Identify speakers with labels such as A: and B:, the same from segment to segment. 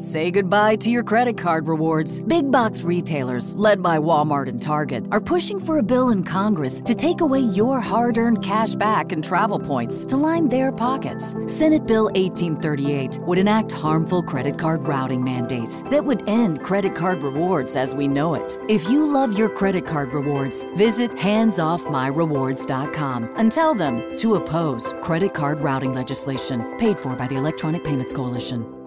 A: Say goodbye to your credit card rewards. Big box retailers, led by Walmart and Target, are pushing for a bill in Congress to take away your hard earned cash back and travel points to line their pockets. Senate Bill 1838 would enact harmful credit card routing mandates that would end credit card rewards as we know it. If you love your credit card rewards, visit handsoffmyrewards.com and tell them to oppose credit card routing legislation paid for by the Electronic Payments Coalition.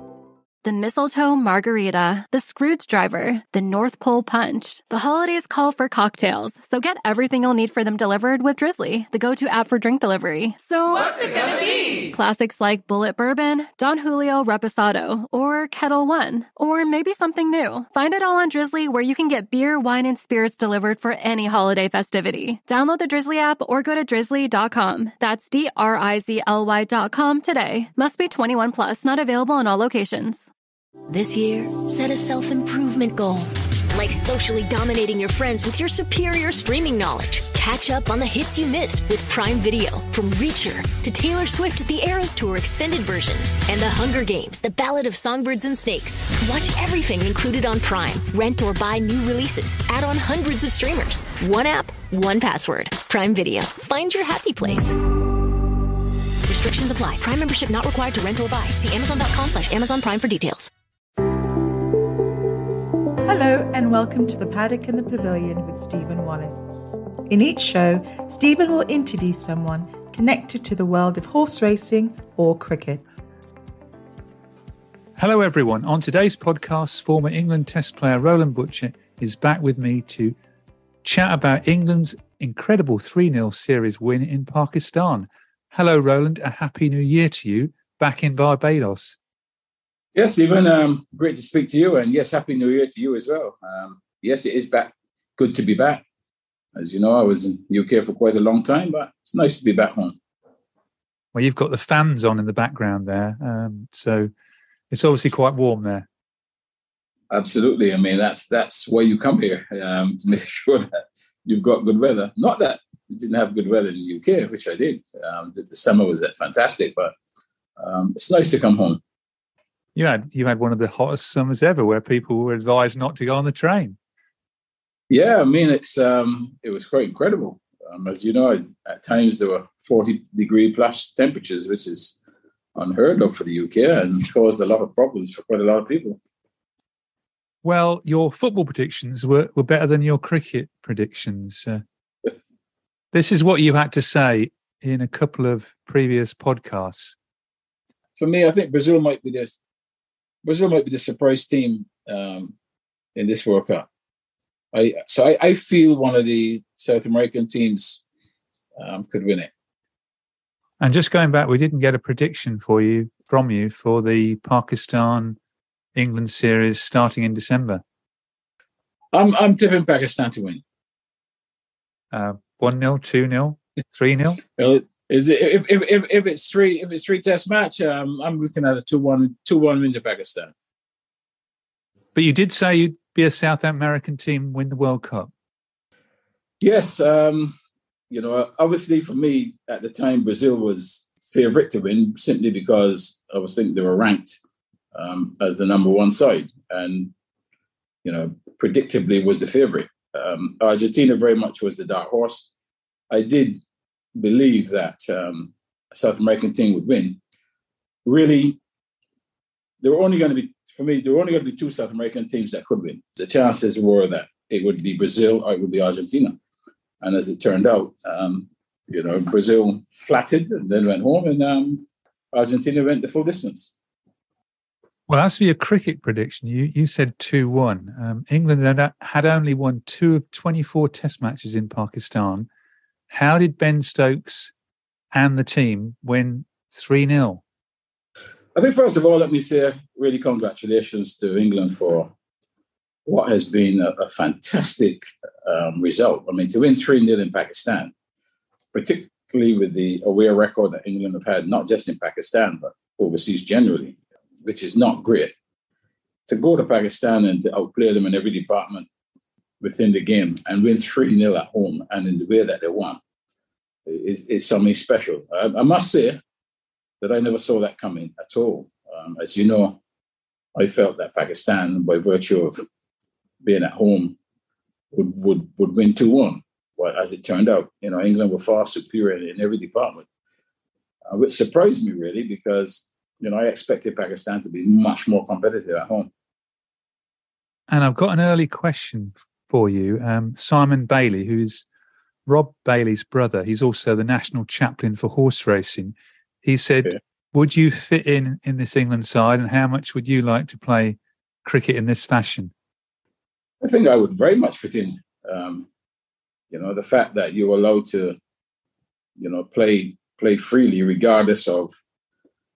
B: The mistletoe margarita, the Scrooge driver, the North Pole punch. The holidays call for cocktails, so get everything you'll need for them delivered with Drizzly, the go-to app for drink delivery. So
C: what's it gonna be?
B: Classics like Bulleit Bourbon, Don Julio Reposado, or Ketel One, or maybe something new. Find it all on Drizzly where you can get beer, wine, and spirits delivered for any holiday festivity. Download the Drizzly app or go to drizzly.com. That's D-R-I-Z-L-Y.com today. Must be 21 plus, not available in all locations.
D: This year, set a self improvement goal. Like socially dominating your friends with your superior streaming knowledge. Catch up on the hits you missed with Prime Video. From Reacher to Taylor Swift The Eras Tour extended version and The Hunger Games, The Ballad of Songbirds and Snakes. Watch everything included on Prime. Rent or buy new releases. Add on hundreds of streamers. One app, one password. Prime Video. Find your happy place. Restrictions apply. Prime membership not required to rent or buy. See Amazon.com slash Amazon Prime for details.
E: Hello and welcome to the Paddock and the Pavilion with Stephen Wallace. In each show, Stephen will interview someone connected to the world of horse racing or cricket.
F: Hello, everyone. On today's podcast, former England Test player Roland Butcher is back with me to chat about England's incredible 3 0 series win in Pakistan. Hello, Roland. A happy new year to you back in Barbados.
G: Yes, Stephen. Um, great to speak to you, and yes, happy New Year to you as well. Um, yes, it is back. Good to be back. As you know, I was in UK for quite a long time, but it's nice to be back home.
F: Well, you've got the fans on in the background there, um, so it's obviously quite warm there.
G: Absolutely. I mean, that's that's why you come here um, to make sure that you've got good weather. Not that we didn't have good weather in the UK, which I did. Um, the, the, summer was fantastic, but um, it's nice to come home
F: you had you had one of the hottest summers ever, where people were advised not to go on the train.
G: Yeah, I mean it's um, it was quite incredible. Um, as you know, at times there were forty degree plus temperatures, which is unheard of for the UK and caused a lot of problems for quite a lot of people.
F: Well, your football predictions were, were better than your cricket predictions. Uh, this is what you had to say in a couple of previous podcasts.
G: For me, I think Brazil might be the Brazil might be the surprise team um, in this World Cup. I so I, I, feel one of the South American teams um, could win it.
F: And just going back, we didn't get a prediction for you from you for the Pakistan England series starting in December.
G: I'm I'm tipping Pakistan to win.
F: Uh, one 0 two 0 three 0
G: is it if, if if if it's three if it's three test match, um, I'm looking at a two one two one win to Pakistan.
F: But you did say you'd be a South American team win the World Cup.
G: Yes, um, you know, obviously for me at the time, Brazil was favourite to win simply because I was thinking they were ranked um, as the number one side, and you know, predictably was the favourite. Um, Argentina very much was the dark horse. I did believe that um, a South American team would win, really, there were only going to be, for me, there were only going to be two South American teams that could win. The chances were that it would be Brazil or it would be Argentina. And as it turned out, um, you know, Brazil flattered and then went home, and um, Argentina went the full distance.
F: Well, as for your cricket prediction, you, you said 2 1. Um, England had only won two of 24 test matches in Pakistan how did Ben Stokes and the team win 3 0?
G: I think, first of all, let me say really congratulations to England for what has been a, a fantastic um, result. I mean, to win 3 0 in Pakistan, particularly with the away record that England have had, not just in Pakistan, but overseas generally, which is not great. To go to Pakistan and to outplay them in every department within the game and win 3 0 at home and in the way that they won is, is something special. I, I, must say that I never saw that coming at all. Um, as you know, I felt that Pakistan, by virtue of being at home, would would would win two one. But as it turned out, you know, England were far superior in every department, uh, which surprised me really because you know I expected Pakistan to be much more competitive at home.
F: And I've got an early question for you, um, Simon Bailey, who is Rob Bailey's brother. He's also the national chaplain for horse racing. He said, yeah. "Would you fit in in this England side, and how much would you like to play cricket in this fashion?"
G: I think I would very much fit in. Um, you know, the fact that you're allowed to, you know, play play freely regardless of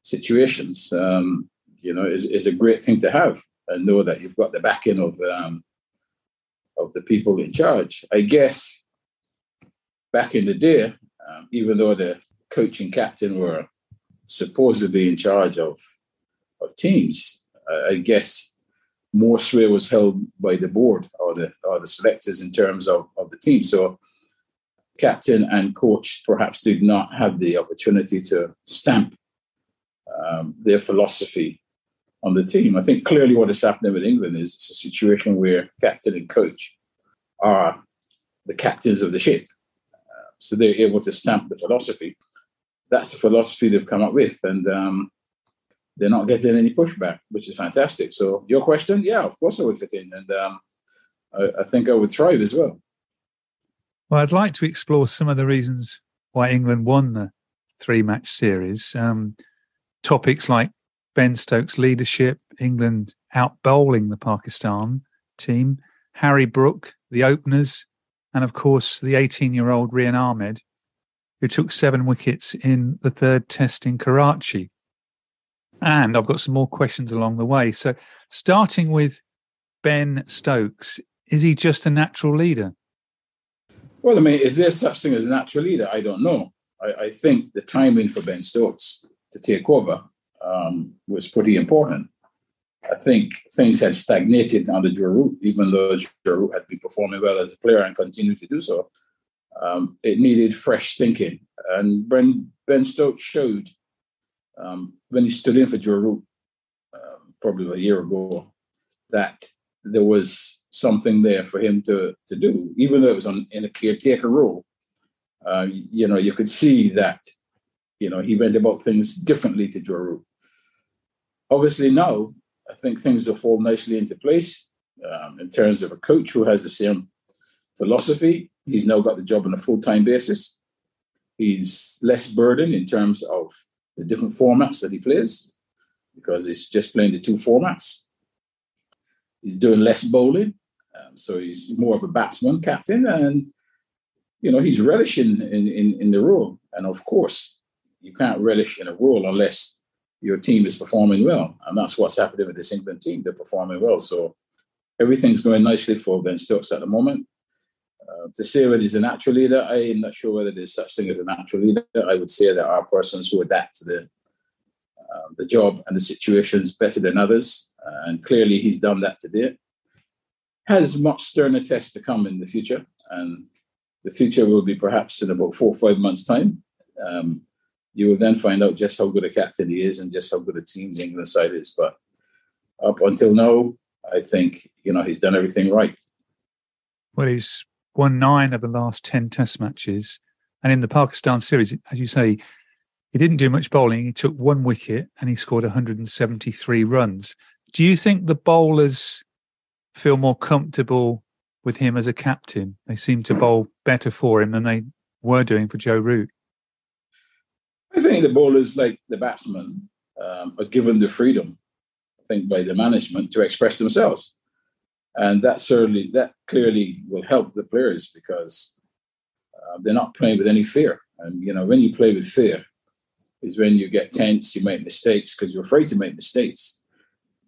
G: situations, um, you know, is, is a great thing to have and know that you've got the backing of um, of the people in charge. I guess back in the day, um, even though the coach and captain were supposedly in charge of of teams, uh, I guess more sway was held by the board or the or the selectors in terms of, of the team. So captain and coach perhaps did not have the opportunity to stamp um, their philosophy on the team. I think clearly what is happening with England is it's a situation where captain and coach are the captains of the ship. Uh, so they're able to stamp the philosophy. That's the philosophy they've come up with. And um, they're not getting any pushback, which is fantastic. So your question, yeah, of course I would fit in, and um, I, I, think I would thrive as well.
F: Well, I'd like to explore some of the reasons why England won the three-match series. Um, topics like Ben Stokes' leadership, England out bowling the Pakistan team, Harry Brook, the openers, and of course the 18-year-old Rehan Ahmed, who took seven wickets in the third test in Karachi. And I've got some more questions along the way. So, starting with Ben Stokes, is he just a natural leader?
G: Well, I mean, is there such thing as a natural leader? I don't know. I, I think the timing for Ben Stokes to take over um, was pretty important. I think things had stagnated under Root, even though Root had been performing well as a player and continued to do so. Um, it needed fresh thinking. And Ben, ben Stokes showed um, when he stood in for Root, um, probably a year ago, that there was something there for him to, to do, even though it was on, in a caretaker role. Uh, you know, you could see that, you know, he went about things differently to Root. Obviously, now I think things have fallen nicely into place um, in terms of a coach who has the same philosophy. He's now got the job on a full time basis. He's less burdened in terms of the different formats that he plays because he's just playing the two formats. He's doing less bowling, um, so he's more of a batsman captain, and you know he's relishing in, in in the role. And of course, you can't relish in a role unless your team is performing well, and that's what's happening with this England team. They're performing well, so everything's going nicely for Ben Stokes at the moment. Uh, to say whether he's a natural leader, I am not sure whether there's such a thing as a natural leader. I would say there are persons who adapt to the uh, the job and the situations better than others, uh, and clearly he's done that today. Has much sterner tests to come in the future, and the future will be perhaps in about four or five months' time. Um, you will then find out just how good a captain he is and just how good a team the England side is. But up until now, I think you know he's done everything right.
F: Well, he's won nine of the last 10 test matches. And in the Pakistan series, as you say, he didn't do much bowling. He took one wicket and he scored 173 runs. Do you think the bowlers feel more comfortable with him as a captain? They seem to bowl better for him than they were doing for Joe Root.
G: Think the bowlers, like the batsmen, um, are given the freedom, I think, by the management to express themselves and that certainly that clearly will help the players because uh, they're not playing with any fear. And you know, when you play with fear, is when you get tense, you make mistakes because you're afraid to make mistakes.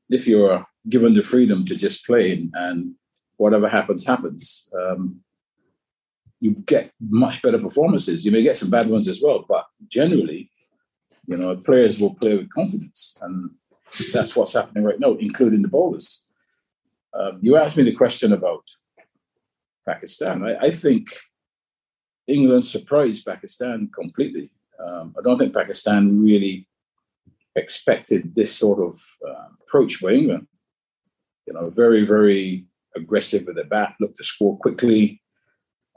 G: If you're given the freedom to just play and, and whatever happens, happens, um, you get much better performances. You may get some bad ones as well, but generally, you know, players will play with confidence, and that's what's happening right now, including the bowlers. Um, you asked me the question about Pakistan. I, I think England surprised Pakistan completely. Um, I don't think Pakistan really expected this sort of uh, approach by England. You know, very, very aggressive with the bat, looked to score quickly.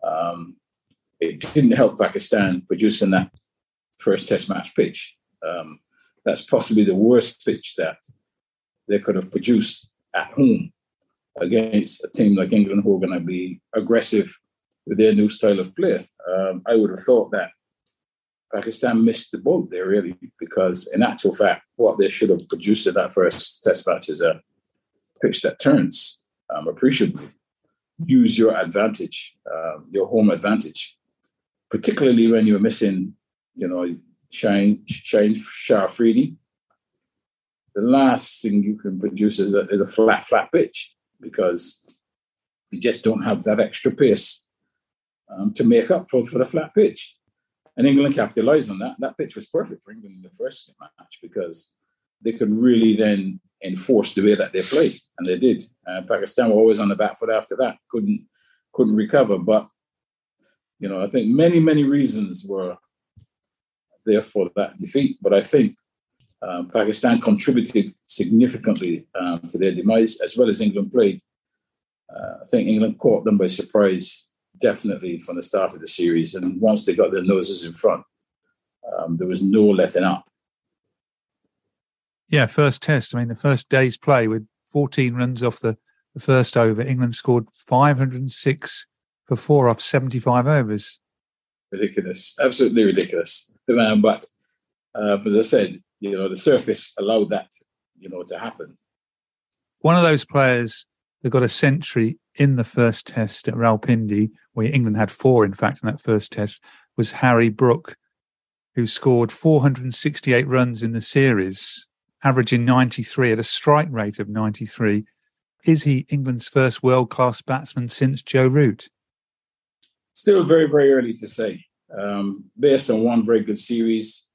G: Um, it didn't help Pakistan producing that first Test match pitch. Um, that's possibly the worst pitch that they could have produced at home against a team like England who are going to be aggressive with their new style of play. Um, I would have thought that Pakistan missed the boat there, really, because in actual fact, what they should have produced in that first test match is a pitch that turns um, appreciably. Use your advantage, um, your home advantage, particularly when you're missing, you know, Shaheen, Shaheen Shah Afridi. The last thing you can produce is a, is a flat, flat pitch because you just don't have that extra pace um, to make up for, for the flat pitch. And England capitalized on that. That pitch was perfect for England in the first match because they could really then enforce the way that they played, and they did. Uh, Pakistan were always on the back foot after that, couldn't couldn't recover. But you know, I think many many reasons were there for that defeat. But I think um, Pakistan contributed significantly um, to their demise, as well as England played. Uh, I think England caught them by surprise definitely from the start of the series. And once they got their noses in front, um, there was no letting up.
F: Yeah, first test. I mean, the first day's play with 14 runs off the, the first over, England scored 506 for four off 75 overs.
G: Ridiculous, absolutely ridiculous. Um, but uh, as I said, you know, the surface allowed that, you know, to happen.
F: One of those players that got a century in the first test at Rawalpindi, where England had four, in fact, in that first test, was Harry Brook, who scored 468 runs in the series, averaging 93 at a strike rate of 93. Is he England's first world class batsman since Joe Root?
G: Still very, very early to say. Um, based on one very good series,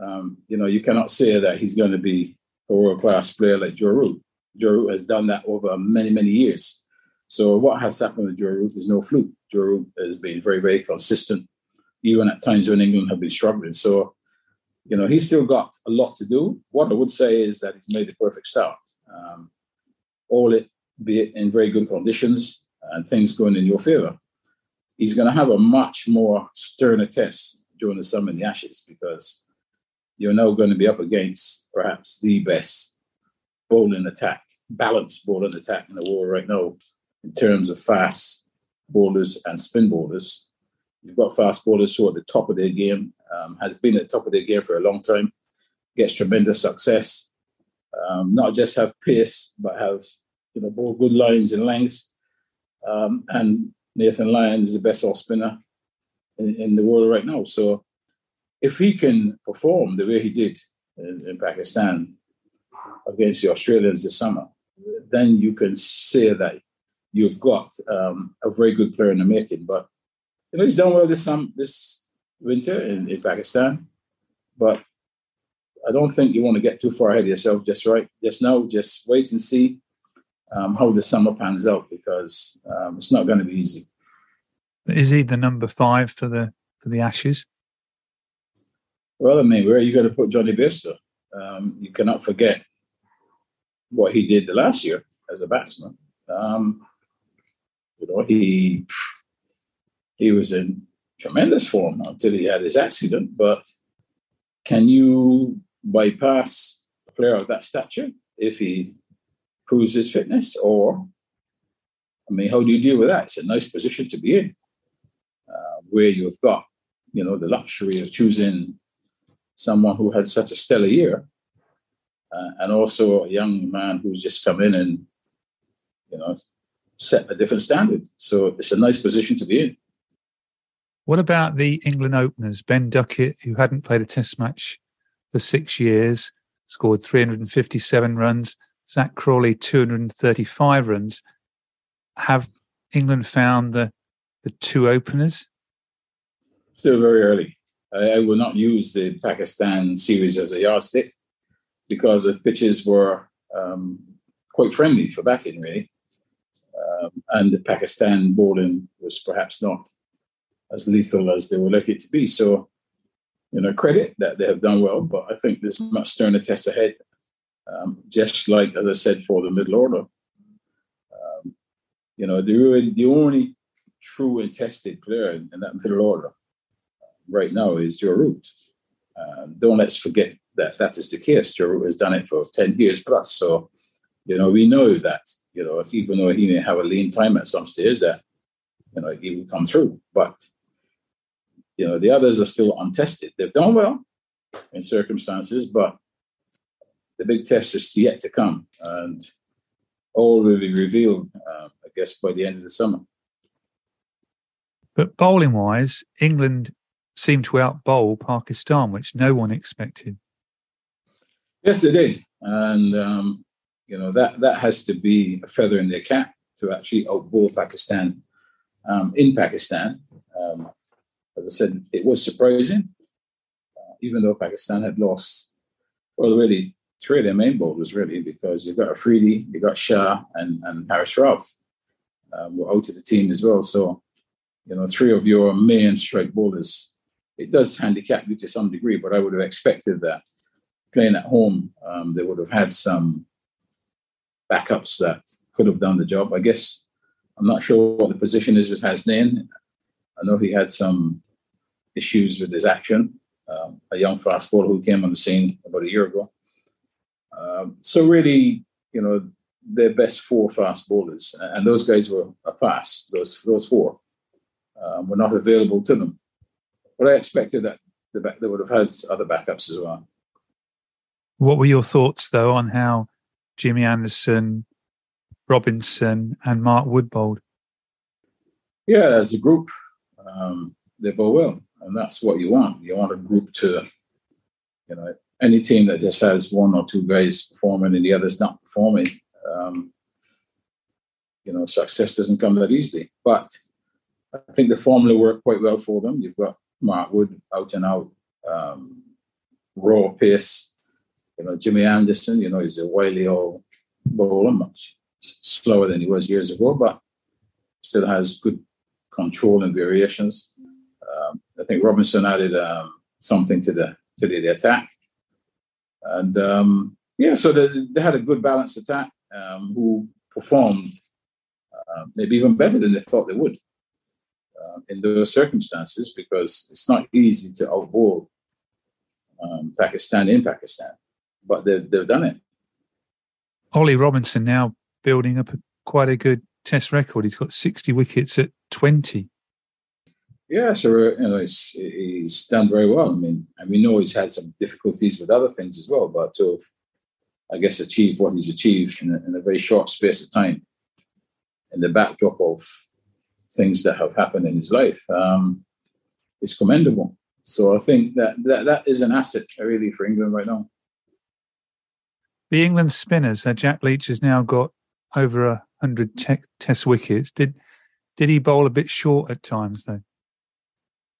G: um, you know, you cannot say that he's going to be a world class player like Joe Root. Joe Root has done that over many, many years. So what has happened with Joe Root is no fluke. Joe Root has been very, very consistent, even at times when England have been struggling. So, you know, he's still got a lot to do. What I would say is that he's made the perfect start. Um, all it be in very good conditions and things going in your favor. He's going to have a much more sterner test during the summer in the Ashes because you're now going to be up against perhaps the best bowling attack, balanced bowling attack in the world right now in terms of fast bowlers and spin bowlers. You've got fast bowlers who are at the top of their game, um, has been at the top of their game for a long time, gets tremendous success. Um, not just have pace, but have you know both good lines and lengths. Um, and Nathan Lyon is the best off spinner in, in, the world right now. So if he can perform the way he did in, in Pakistan against the Australians this summer, then you can say that you've got um, a very good player in the making. But you know, he's done well this um, this winter in, in Pakistan. But I don't think you want to get too far ahead of yourself just right just now. Just wait and see um, how the summer pans out because um, it's not going to be easy.
F: Is he the number five for the for the Ashes?
G: Well, I mean, where are you going to put Jonny Bairstow? Um, you cannot forget what he did the last year as a batsman. Um, you know, he he was in tremendous form until he had his accident. But can you bypass a player of that stature if he proves his fitness? Or, I mean, how do you deal with that? It's a nice position to be in, uh, where you've got, you know, the luxury of choosing someone who had such a stellar year, uh, and also a young man who's just come in and, you know, set a different standard. So it's a nice position to be in.
F: What about the England openers? Ben Duckett, who hadn't played a test match for six years, scored 357 runs. Zak Crawley, 235 runs. Have England found the, the two openers?
G: Still very early. I, I will not use the Pakistan series as a yardstick because the pitches were um, quite friendly for batting, really um, and the Pakistan bowling was perhaps not as lethal as they were likely to be. So you know, credit that they have done well, but I think there's much sterner tests ahead. Um, just like, as I said, for the middle order. Um, you know, the, the only true and tested player in, in that middle order right now is Joe Root. Uh, don't let's forget that that is the case. Joe Root has done it for 10 years plus. So, you know, we know that, you know, even though he may have a lean time at some stage, that, you know, he will come through. But, you know, the others are still untested. They've done well in circumstances, but the big test is yet to come. And all will be revealed, uh, I guess, by the end of the summer.
F: But bowling wise, England seemed to out bowl Pakistan, which no one expected.
G: Yes, they did. And, um, you know, that, that has to be a feather in their cap to actually outbowl Pakistan um, in Pakistan. Um, as I said, it was surprising, uh, even though Pakistan had lost, well, really three of their main bowlers, really, because you've got Afridi, you've got Shah, and, and Haris Rauf um, were out of the team as well. So, you know, three of your main strike bowlers, it does handicap you to some degree, but I would have expected that playing at home, um, they would have had some backups that could have done the job. I guess I'm not sure what the position is with Hasnain. I know he had some issues with his action. Um, a young fast bowler who came on the scene about a year ago. Um, so really, you know, their best four fast bowlers, and those guys were a pass. Those those four um, were not available to them. But I expected that the back, they would have had other backups as well.
F: What were your thoughts though on how Jimmy Anderson, Robinson, and Mark Wood bowled?
G: Yeah, as a group, um, they bowl well, and that's what you want. You want a group to, you know, any team that just has one or two guys performing and the others not performing, um, you know, success doesn't come that easily. But I think the formula worked quite well for them. You've got Mark Wood out and out, um, raw pace. You know, Jimmy Anderson, you know, he's a wily old bowler, much slower than he was years ago, but still has good control and variations. Um, I think Robinson added um, something to the to the, the attack, and um, yeah, so they, they, had a good balanced attack um, who performed uh, maybe even better than they thought they would uh, in those circumstances because it's not easy to outbowl um, Pakistan in Pakistan, but they've, they've done it.
F: Ollie Robinson now building up a, quite a good test record. He's got 60 wickets at 20.
G: Yeah, so you know he's, he's done very well. I mean, and we know he's had some difficulties with other things as well, but to I guess, achieve what he's achieved in a, in a very short space of time, in the backdrop of things that have happened in his life um, is commendable. So I think that, that that is an asset really for England right now.
F: The England spinners, uh, Jack Leach has now got over a hundred te- Test wickets. Did did he bowl a bit short at times though?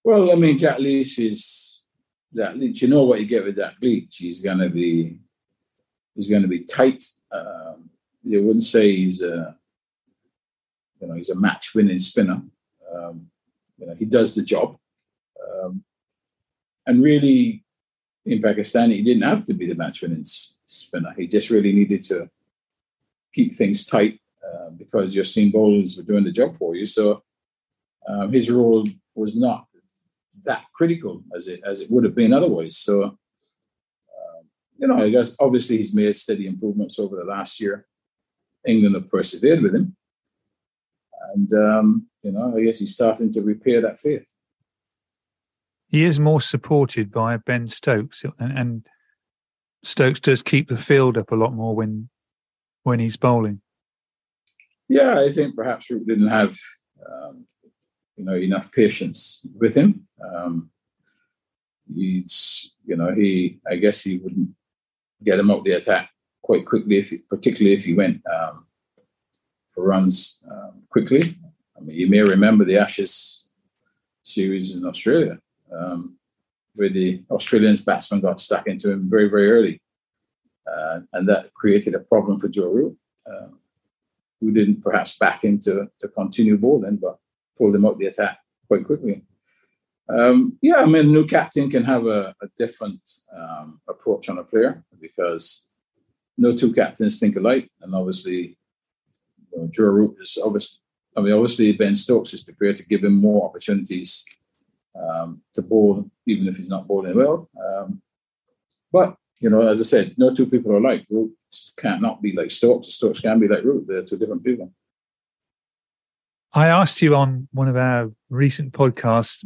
G: Well, I mean, Jack Leach is Jack Leach. You know what you get with Jack Leach. He's going to be he's going to be tight. Um, you wouldn't say he's a you know, he's a match-winning spinner. Um, you know, he does the job. Um, and really, in Pakistan, he didn't have to be the match-winning spinner. He just really needed to keep things tight uh, because your seam bowlers were doing the job for you. So um, his role was not that critical as it as it would have been otherwise. So, uh, you know, I guess obviously he's made steady improvements over the last year. England have persevered with him. And, um, you know, I guess he's starting to repair that faith.
F: He is more supported by Ben Stokes, and, and Stokes does keep the field up a lot more when when he's bowling.
G: Yeah, I think perhaps Root didn't have um, you know enough patience with him. Um, he's you know he I guess he wouldn't get him out the attack quite quickly if he, particularly if he went um, for runs um, quickly. I mean, you may remember the Ashes series in Australia, um, where the Australians batsman got stuck into him very, very early. Uh, and that created a problem for Joe Root, uh, who didn't perhaps back him to, to continue bowling, but pulled him out the attack quite quickly. Um, yeah, I mean, a new captain can have a, a different um, approach on a player because no two captains think alike, and obviously, you know, Joe Root is obviously. I mean, obviously, Ben Stokes is prepared to give him more opportunities um, to bowl, even if he's not bowling well. Um, but you know, as I said, no two people are alike. Root can't not be like Stokes. Stokes can be like Root. They're two different people.
F: I asked you on one of our recent podcasts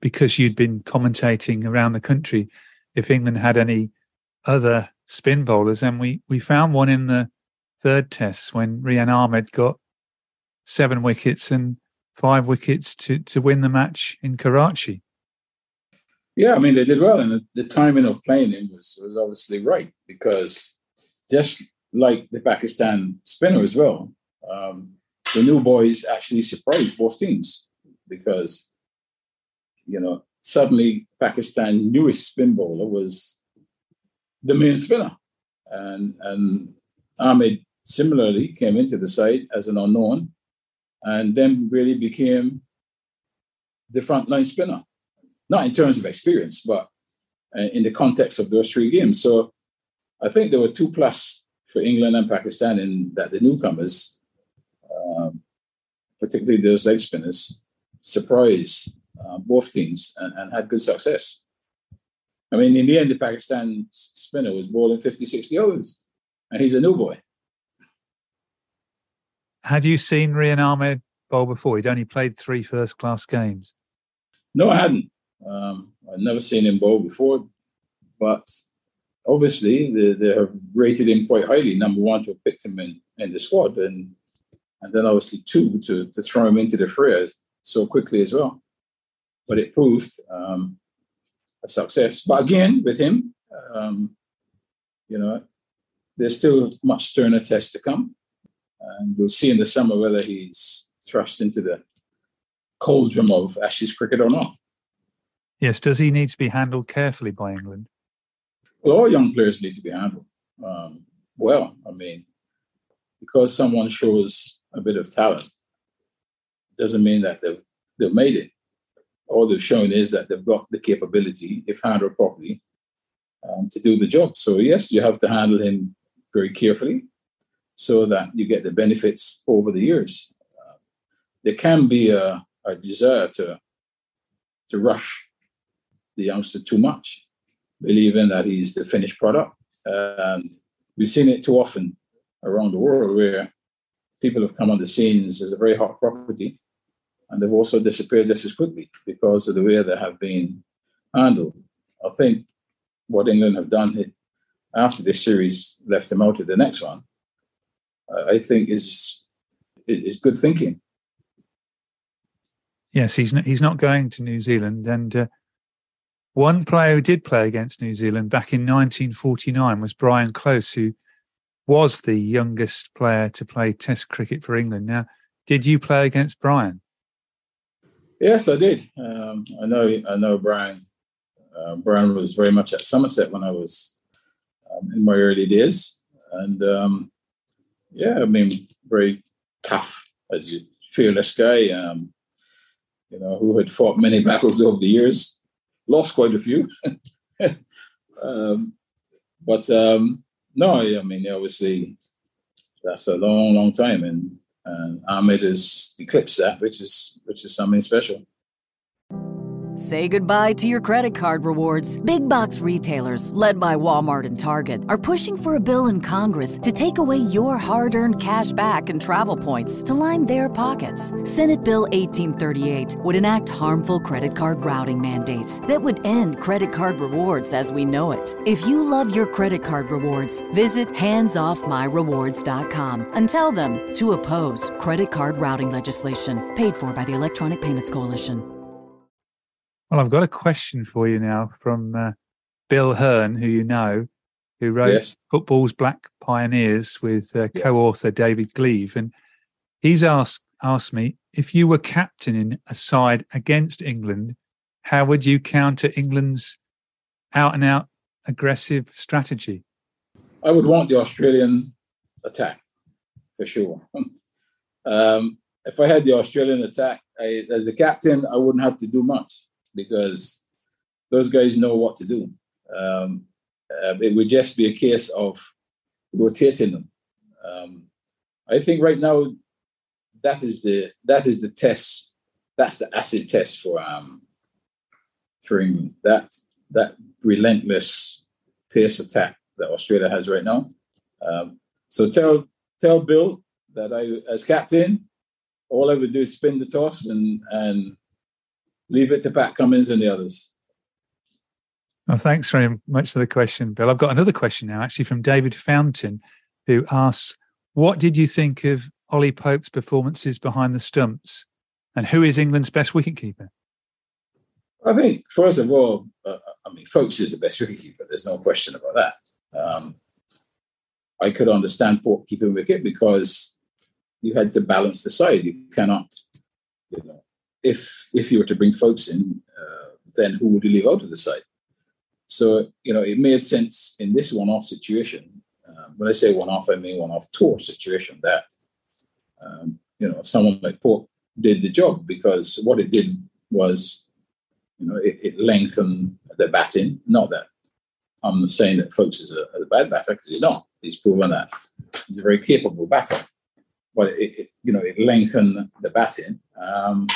F: because you'd been commentating around the country if England had any other spin bowlers, and we we found one in the third test when Rehan Ahmed got seven wickets and five wickets to to win the match in Karachi.
G: Yeah, I mean they did well, and the, the timing of playing him was was obviously right because just like the Pakistan spinner as well, um, the new boys actually surprised both teams because you know, suddenly Pakistan's newest spin bowler was the main spinner. And, and Ahmed similarly came into the side as an unknown and then really became the frontline spinner. Not in terms of experience, but uh, in the context of those three games. So I think there were two plus for England and Pakistan in that the newcomers, um, particularly those leg spinners, surprise uh, both teams and, and, had good success. I mean, in the end, the Pakistan spinner was bowling 50, 60 overs, and he's a new boy.
F: Had you seen Rehan Ahmed bowl before? He'd only played three first class games.
G: No, I hadn't. Um, I'd never seen him bowl before, but obviously they, they have rated him quite highly. Number one to have picked him in, in the squad, and and then obviously two to, to throw him into the fray so quickly as well but it proved um, a success. But again, with him, um, you know, there's still much sterner test to come, and we'll see in the summer whether he's thrust into the cauldron of Ashes cricket or not.
F: Yes, does he need to be handled carefully by England?
G: Well, all young players need to be handled um, well. I mean, because someone shows a bit of talent doesn't mean that they've, they've made it all they've shown is that they've got the capability, if handled properly, um, to do the job. So, yes, you have to handle him very carefully so that you get the benefits over the years. Uh, there can be a, a, desire to, to rush the youngster too much, believing that he's the finished product. And we've seen it too often around the world where people have come on the scenes as a very hot property and they've also disappeared just as quickly because of the way they have been handled. I think what England have done after this series left them out of the next one, I think is is good thinking.
F: Yes, he's not, he's not going to New Zealand, and uh, one player who did play against New Zealand back in 1949 was Brian Close, who was the youngest player to play Test cricket for England. Now, did you play against Brian?
G: Yes, I did. Um, I know. I know Brian. Uh, Brian was very much at Somerset when I was um, in my early days, and um, yeah, I mean, very tough as a fearless guy. Um, you know, who had fought many battles over the years, lost quite a few. Um, but um, no, I mean, obviously, that's a long, long time, and and Ahmed has eclipsed that, which is which is something special.
A: Say goodbye to your credit card rewards. Big box retailers, led by Walmart and Target, are pushing for a bill in Congress to take away your hard earned cash back and travel points to line their pockets. Senate Bill 1838 would enact harmful credit card routing mandates that would end credit card rewards as we know it. If you love your credit card rewards, visit handsoffmyrewards.com and tell them to oppose credit card routing legislation paid for by the Electronic Payments Coalition.
F: Well, I've got a question for you now from uh, Bill Hern, who you know, who wrote yes. Football's Black Pioneers with uh, co-author David Gleave, and he's asked asked me if you were captain in a side against England, how would you counter England's out and out aggressive strategy?
G: I would want the Australian attack for sure. um, if I had the Australian attack I, as a captain, I wouldn't have to do much because those guys know what to do. Um, uh, it would just be a case of rotating them. Um, I think right now that is the that is the test. That's the acid test for um for England. That that relentless pace attack that Australia has right now. Um, so tell tell Bill that I, as captain, all I would do is spin the toss and and leave it to Pat Cummins and the others.
F: Well, thanks very much for the question, Bill. I've got another question now, actually, from David Fountain, who asks, "What did you think of Ollie Pope's performances behind the stumps, and who is England's best wicketkeeper?"
G: I think, first of all, uh, I mean, Foakes is the best wicketkeeper. There's no question about that. Um, I could understand Pope keeping wicket because you had to balance the side. You cannot, you know, if if you were to bring Foakes in, uh, then who would you leave out of the side? So you know, it made sense in this one-off situation. Uh, when I say one-off, I mean one-off tour situation. That um, you know, someone like Pope did the job because what it did was, you know, it, it lengthened the batting. Not that I'm saying that Foakes is a, a bad batter because he's not. He's proven that he's a very capable batter but it, it, you know it lengthened the batting. Um,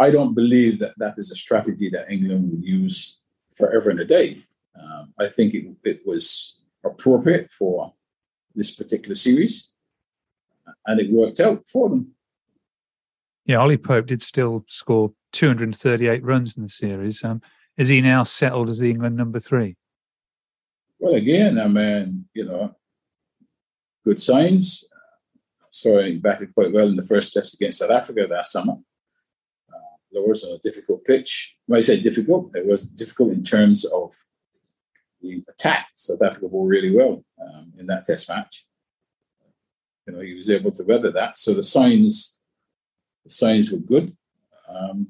G: I don't believe that that is a strategy that England would use forever and a day. Um, I think it, it was appropriate for this particular series, and it worked out for them.
F: Yeah, Ollie Pope did still score 238 runs in the series. Um, is he now settled as the England number three?
G: Well, again, I mean, you know, good signs saw he batted quite well in the first test against South Africa last summer. Lords on a difficult pitch. When I say difficult, it was difficult in terms of the attack. South Africa bowled really well um, in that test match. You know, he was able to weather that. So the signs, the signs were good. Um,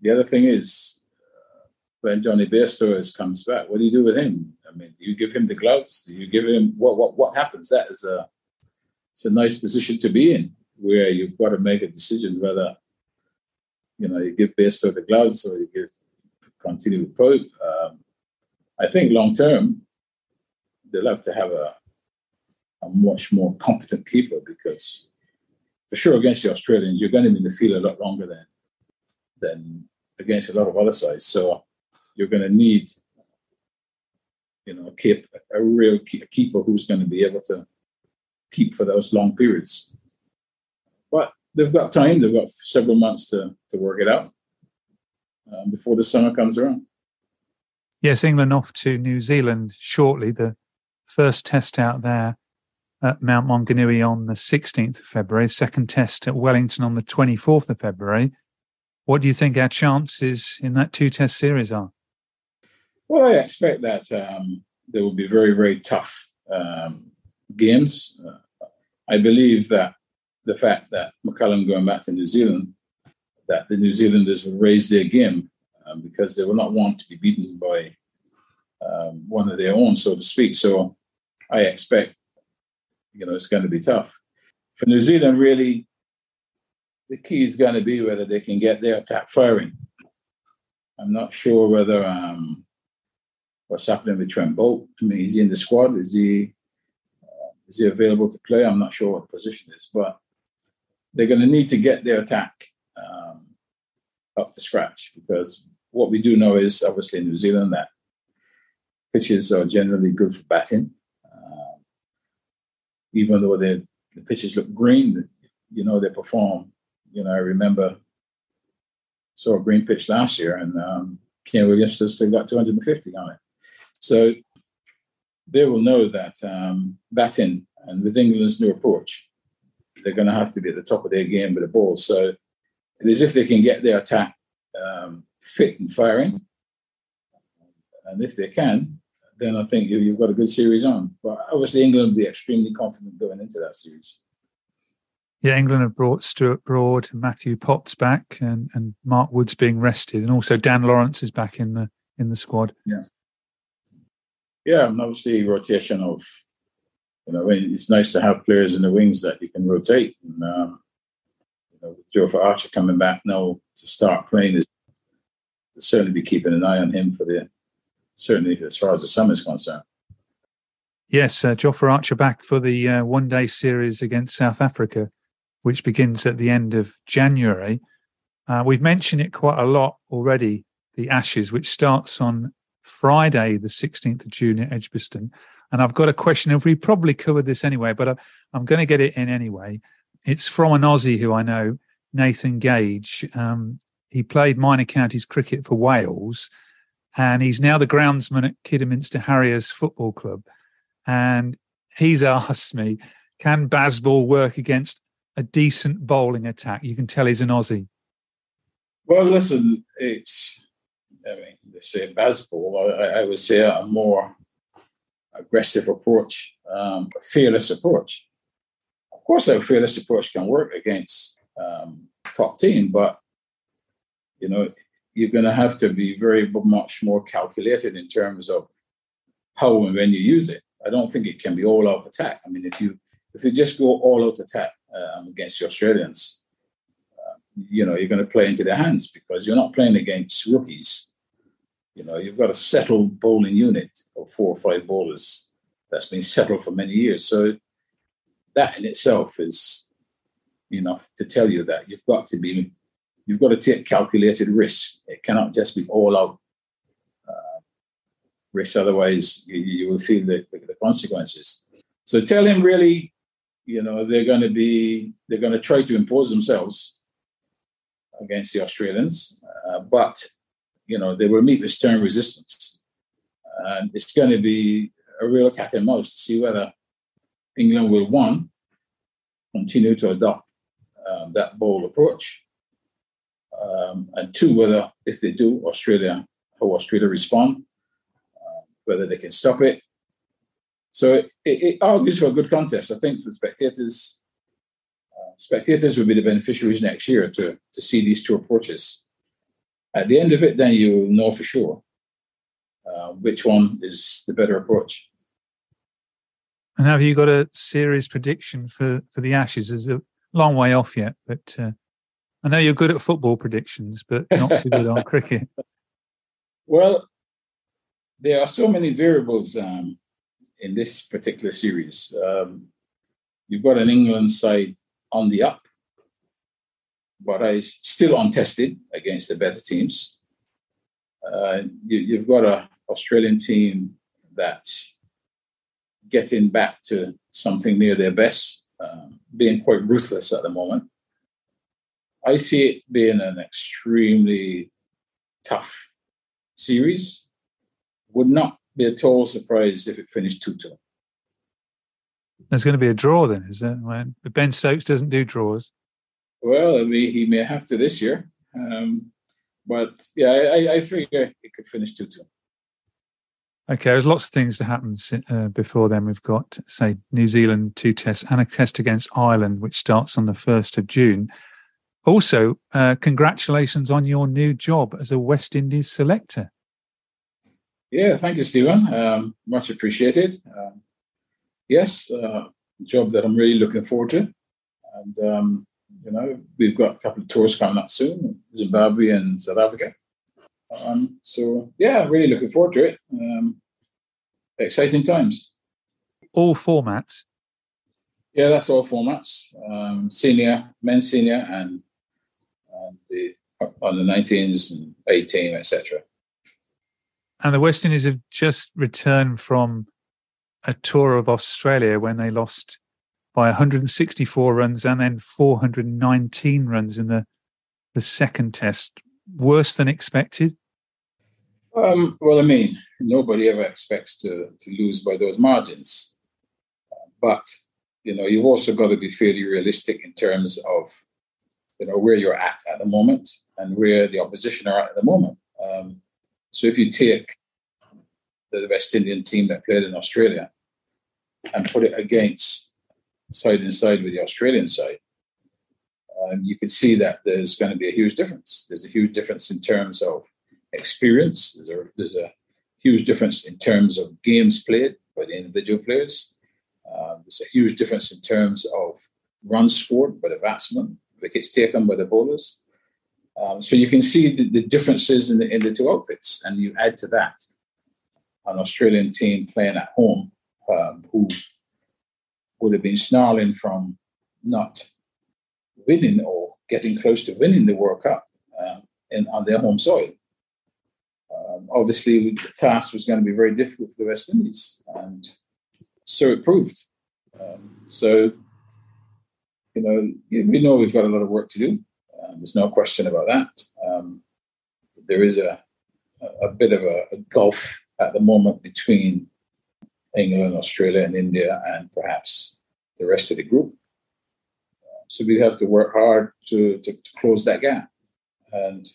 G: the other thing is, uh, when Jonny Bairstow comes back, what do you do with him? I mean, do you give him the gloves? Do you give him what? What? What happens? That is a it's a nice position to be in where you've got to make a decision whether you know you give Bairstow the gloves or you give continue with Pope. Um, I think long term they'll have to have a a much more competent keeper because for sure against the Australians you're going to be in the field a lot longer than than against a lot of other sides. So you're going to need you know a, keep, a real keeper who's going to be able to keep for those long periods. They've got time, they've got several months to, to work it out um, before the summer comes around.
F: Yes, England off to New Zealand shortly. The first test out there at Mount Maunganui on the 16th of February, second test at Wellington on the 24th of February. What do you think our chances in that two test series are?
G: Well, I expect that um, there will be very, very tough um, games. Uh, I believe that the fact that McCullum going back to New Zealand, that the New Zealanders will raise their game um, because they will not want to be beaten by um, one of their own, so to speak. So I expect, you know, it's going to be tough. For New Zealand, really, the key is going to be whether they can get their attack firing. I'm not sure whether um, what's happening with Trent Boult. I mean, is he in the squad? Is he is he available to play? I'm not sure what the position is, but they're going to need to get their attack um, up to scratch because what we do know is obviously in New Zealand that pitches are generally good for batting. Uh, even though the pitches look green, you know, they perform. You know, I remember saw a green pitch last year and um, Kane Williams still got 250 on it. So they will know that um, batting and with England's new approach, they're going to have to be at the top of their game with the ball. So it is if they can get their attack um, fit and firing, and if they can, then I think you've got a good series on. But obviously, England will be extremely confident going into that series.
F: Yeah, England have brought Stuart Broad, and Matthew Potts back, and, and Mark Woods being rested, and also Dan Lawrence is back in the in the squad.
G: Yeah, yeah, and obviously rotation of, you know, it's nice to have players in the wings that you can rotate. And um, you know, with Jofra Archer coming back now to start playing is certainly be keeping an eye on him for the certainly as far as the summer is concerned.
F: Yes, uh, Jofra Archer back for the uh, one day series against South Africa, which begins at the end of January. Uh, we've mentioned it quite a lot already, the Ashes, which starts on Friday, the 16th of June at Edgbaston. And I've got a question, and we probably covered this anyway, but I, I'm going to get it in anyway. It's from an Aussie who I know, Nathan Gage. Um, he played minor counties cricket for Wales, and he's now the groundsman at Kidderminster Harriers Football Club. And he's asked me, can Bazball work against a decent bowling attack? You can tell he's an Aussie.
G: Well, listen, it's, I mean, they say Bazball, I, I would say a more aggressive approach, um, a fearless approach. Of course, a fearless approach can work against um, top team, but you know you're going to have to be very much more calculated in terms of how and when you use it. I don't think it can be all out attack. I mean, if you if you just go all out attack um, against the Australians, uh, you know you're going to play into their hands because you're not playing against rookies. You know, you've got a settled bowling unit of four or five bowlers that's been settled for many years. So that in itself is enough to tell you that you've got to be, you've got to take calculated risk. It cannot just be all out uh, risk. Otherwise, you, you will feel the, the, consequences. So tell him really, you know, they're going to be, they're going to try to impose themselves against the Australians, uh, but you know, they will meet with stern resistance. And it's going to be a real cat and mouse to see whether England will, one, continue to adopt um, that bold approach, um, and two, whether, if they do, Australia, how Australia respond, uh, whether they can stop it. So it, it, argues for a good contest. I think for spectators, uh, spectators will be the beneficiaries next year to, to see these two approaches at the end of it, then you know for sure uh, which one is the better approach.
F: And have you got a series prediction for, for the Ashes? Is a long way off yet, but uh, I know you're good at football predictions, but not so good on cricket.
G: Well, there are so many variables um, in this particular series. Um, you've got an England side on the up, but I still untested against the better teams. Uh, you, have got an Australian team that's getting back to something near their best, uh, being quite ruthless at the moment. I see it being an extremely tough series. Would not be at all surprised if it finished 2 2.
F: There's going to be a draw then, is there? When Ben Stokes doesn't do draws.
G: Well, I mean, he may have to this year. Um, but yeah, I, I figure he could finish 2 2.
F: Okay, there's lots of things to happen uh, before then. We've got, say, New Zealand two tests and a test against Ireland, which starts on the 1st of June. Also, uh, congratulations on your new job as a West Indies selector.
G: Yeah, thank you, Stephen. Um, much appreciated. Um, yes, uh, job that I'm really looking forward to. And um, you know, we've got a couple of tours coming up soon, Zimbabwe and South Africa. Um, so yeah, really looking forward to it. Um, exciting times.
F: All formats.
G: Yeah, that's all formats. Um, senior, men's senior, and, and the on the 19s and 18, etc.
F: And the West Indies have just returned from a tour of Australia when they lost by 164 runs and then 419 runs in the the second test. Worse than expected.
G: Um, well, I mean, nobody ever expects to to lose by those margins, but you know, you've also got to be fairly realistic in terms of you know where you're at at the moment and where the opposition are at, at the moment. Um, so if you take the West Indian team that played in Australia and put it against side and side with the Australian side, um, you can see that there's going to be a huge difference. There's a huge difference in terms of experience. There's a, there's a huge difference in terms of games played by the individual players. Uh, there's a huge difference in terms of runs scored by the batsmen, wickets taken by the bowlers. Um, so you can see the, the differences in the, in the two outfits, and you add to that an Australian team playing at home um, who would have been snarling from not winning or getting close to winning the World Cup um, in, on their home soil. Um, obviously, the task was going to be very difficult for the West Indies, and so it proved. Um, so, you know, we know we've got a lot of work to do. Um, there's no question about that. Um, there is a, a bit of a, a, gulf at the moment between England, Australia, and India, and perhaps the rest of the group. So we have to work hard to, to, to close that gap. And,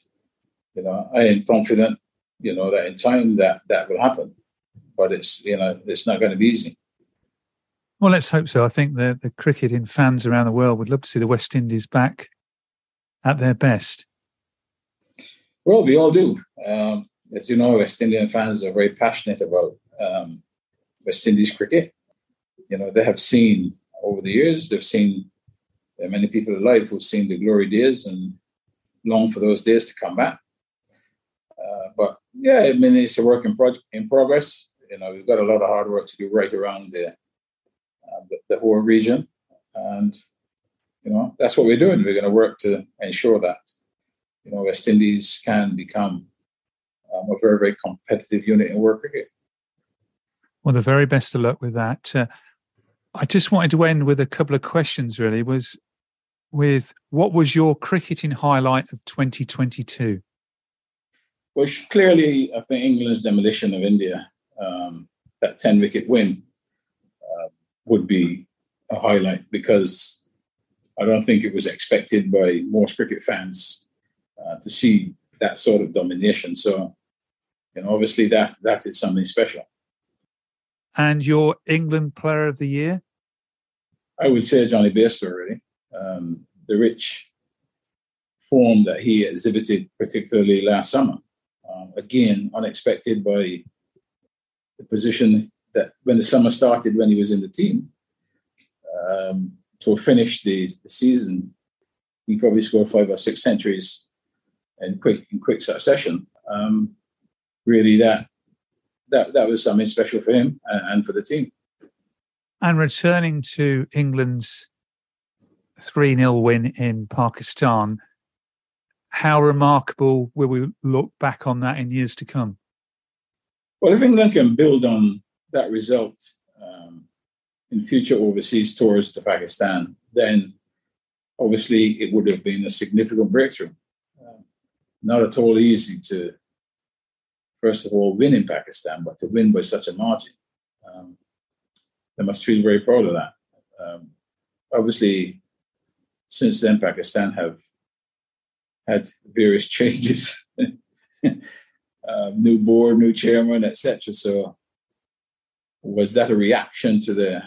G: you know, I am confident, you know, that in time that that will happen. But it's, you know, it's not going to be easy.
F: Well, let's hope so. I think the, the cricketing fans around the world would love to see the West Indies back at their best?
G: Well, we all do. Um, as you know, West Indian fans are very passionate about um, West Indies cricket. You know, they have seen over the years, they've seen many people alive who've seen the glory days and long for those days to come back. Uh, but yeah, I mean, it's a work in, project, in progress. You know, we've got a lot of hard work to do right around the, uh, the, the whole region. And you know, that's what we're doing. We're going to work to ensure that, you know, West Indies can become um, a very, very competitive unit in world cricket.
F: Well, the very best of luck with that. Uh, I just wanted to end with a couple of questions. Really, was with what was your cricketing highlight of 2022?
G: Well, clearly, I think England's demolition of India, um, that 10 wicket win, uh, would be a highlight because I don't think it was expected by most cricket fans uh, to see that sort of domination. So, you know, obviously that that is something special.
F: And your England Player of the Year?
G: I would say Jonny Bairstow. Really, um, the rich form that he exhibited, particularly last summer, um, again unexpected by the position that when the summer started when he was in the team. Um, to finish the, the season, he probably scored five or six centuries in quick in quick succession. Um, really, that that that was something special for him and, for the team.
F: And returning to England's 3 0 win in Pakistan, how remarkable will we look back on that in years to come?
G: Well, if England can build on that result um, in future overseas tours to Pakistan, then obviously it would have been a significant breakthrough. Uh, not at all easy to, first of all, win in Pakistan, but to win by such a margin. Um, they must feel very proud of that. Um, obviously, since then, Pakistan have had various changes, uh, new board, new chairman, etc. So, was that a reaction to the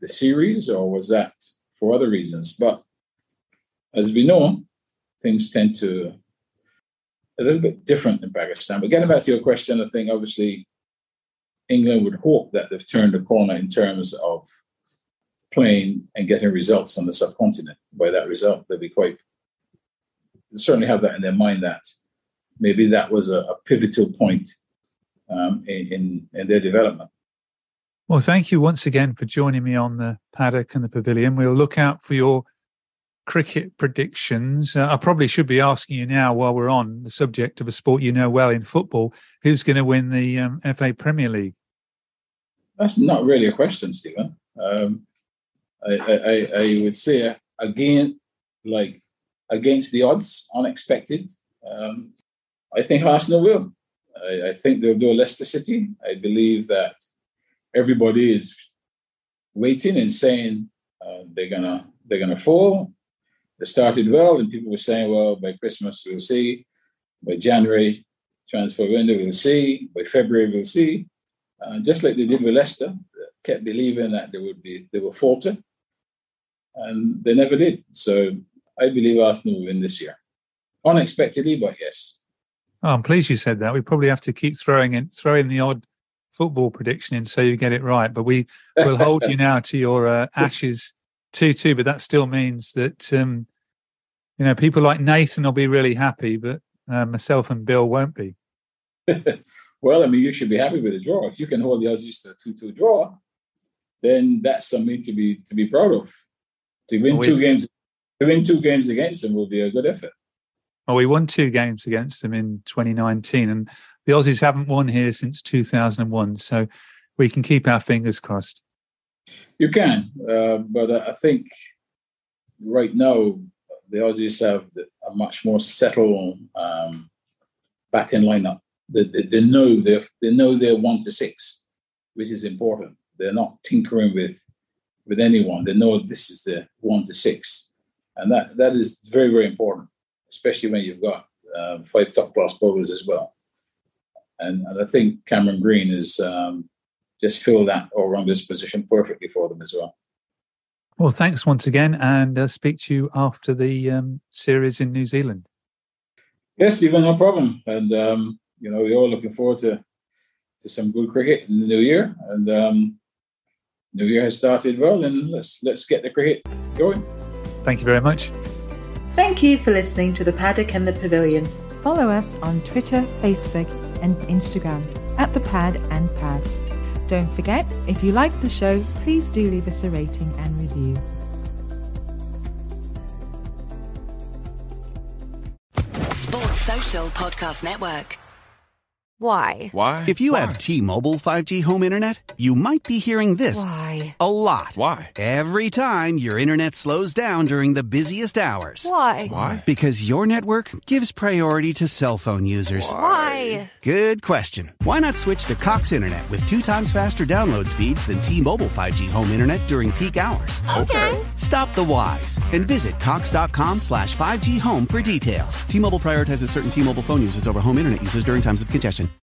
G: the series, or was that for other reasons? But as we know, things tend to a little bit different in Pakistan. But getting back to your question, I think obviously England would hope that they've turned a corner in terms of playing and getting results on the subcontinent. By that result, they'll be quite they certainly have that in their mind that maybe that was a, a pivotal point um, in, in, in their development.
F: Well, thank you once again for joining me on the paddock and the pavilion. We'll look out for your cricket predictions. Uh, I probably should be asking you now, while we're on the subject of a sport you know well in football, who's going to win the um, FA Premier League?
G: That's not really a question, Stephen. Um, I, I, I, would say again, like against the odds, unexpected. Um, I think Arsenal will. I, I think they'll do a Leicester City. I believe that everybody is waiting and saying uh, they're gonna they're gonna fall. They started well, and people were saying, "Well, by Christmas we'll see. By January transfer window we'll see. By February we'll see." Uh, just like they did with Leicester, kept believing that they would be they will falter, and they never did. So I believe Arsenal will win this year, unexpectedly, but yes.
F: Oh, I'm pleased you said that. We probably have to keep throwing in throwing the odd football prediction in so you get it right. But we will hold you now to your uh, Ashes 2 2. But that still means that um, you know, people like Nathan will be really happy, but uh, myself and Bill won't be.
G: well, I mean, you should be happy with the draw. If you can hold the Aussies to a two-two draw, then that's something to be to be proud of. To win two games, to win two games against them will be a good effort.
F: Well, we won two games against them in 2019, and the Aussies haven't won here since 2001. So we can keep our fingers crossed.
G: You can, uh, but I think right now the Aussies have a much more settled um, batting lineup. They, they, they know they they know they're one to six, which is important. They're not tinkering with with anyone. They know this is the one to six, and that that is very very important, especially when you've got um, five top class bowlers as well. And, and I think Cameron Green is um, just fill that all around this position perfectly for them as well.
F: Well, thanks once again, and uh, speak to you after the um, series in New Zealand.
G: Yes, even no problem. And um, you know, we're all looking forward to to some good cricket in the new year. And um, New Year has started well, and let's let's get the cricket going.
F: Thank you very much.
E: Thank you for listening to the Paddock and the Pavilion.
C: Follow us on Twitter, Facebook, and Instagram at the Pad and Pad. Don't forget, if you like the show, please do leave us a rating and review.
H: Sports Social Podcast Network.
I: Why?
J: Why?
K: If you
J: Why?
K: have T-Mobile 5G home internet, you might be hearing this
I: Why?
K: a lot.
J: Why?
K: Every time your internet slows down during the busiest hours.
I: Why?
J: Why?
K: Because your network gives priority to cell phone users.
I: Why?
K: Good question. Why not switch to Cox Internet with two times faster download speeds than T-Mobile 5G home internet during peak hours?
I: Okay.
K: Stop the whys and visit cox.com slash 5G home for details. T-Mobile prioritizes certain T-Mobile phone users over home internet users during times of congestion.